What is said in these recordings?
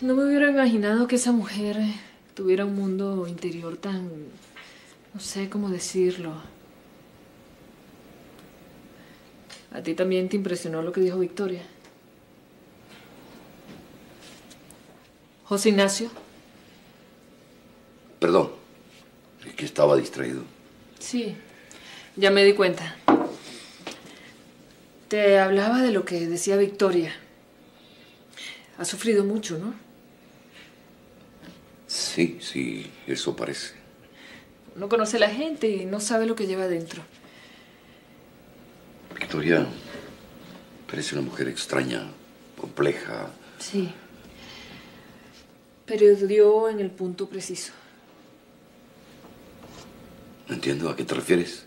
No me hubiera imaginado que esa mujer tuviera un mundo interior tan... no sé cómo decirlo. ¿A ti también te impresionó lo que dijo Victoria? José Ignacio. Perdón, es que estaba distraído. Sí, ya me di cuenta. Te hablaba de lo que decía Victoria. Ha sufrido mucho, ¿no? Sí, sí, eso parece. No conoce a la gente y no sabe lo que lleva dentro. Victoria parece una mujer extraña, compleja. Sí. Pero dio en el punto preciso. No entiendo a qué te refieres.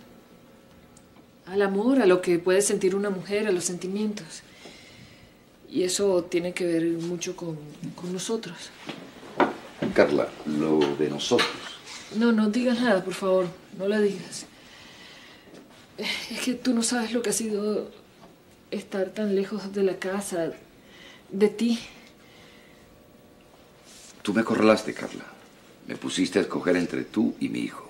Al amor, a lo que puede sentir una mujer, a los sentimientos. Y eso tiene que ver mucho con, con nosotros. Carla, lo de nosotros. No, no digas nada, por favor. No la digas. Es que tú no sabes lo que ha sido estar tan lejos de la casa, de ti. Tú me acorralaste, Carla. Me pusiste a escoger entre tú y mi hijo.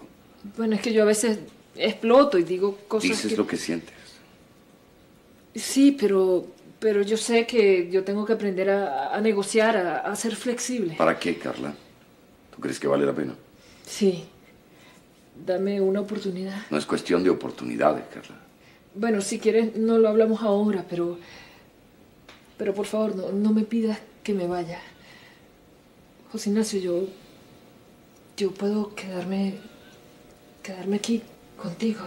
Bueno, es que yo a veces exploto y digo cosas Dices que... lo que sientes. Sí, pero, pero yo sé que yo tengo que aprender a, a negociar, a, a ser flexible. ¿Para qué, Carla? ¿Tú crees que vale la pena? Sí. Dame una oportunidad. No es cuestión de oportunidades, Carla. Bueno, si quieres, no lo hablamos ahora, pero... Pero por favor, no, no me pidas que me vaya. José Ignacio, yo... Yo puedo quedarme... Quedarme aquí contigo.